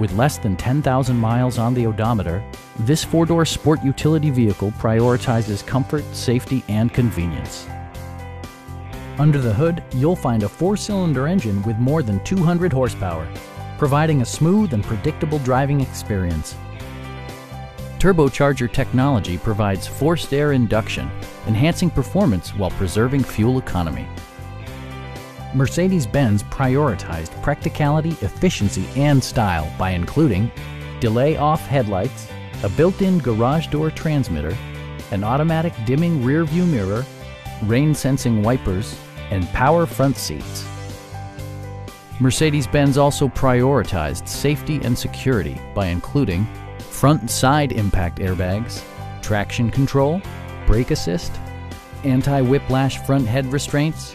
With less than 10,000 miles on the odometer, this four-door sport utility vehicle prioritizes comfort, safety, and convenience. Under the hood, you'll find a four-cylinder engine with more than 200 horsepower, providing a smooth and predictable driving experience. Turbocharger technology provides forced air induction, enhancing performance while preserving fuel economy. Mercedes-Benz prioritized practicality, efficiency, and style by including delay-off headlights, a built-in garage door transmitter, an automatic dimming rear-view mirror, rain-sensing wipers, and power front seats. Mercedes-Benz also prioritized safety and security by including front and side impact airbags, traction control, brake assist, anti-whiplash front head restraints,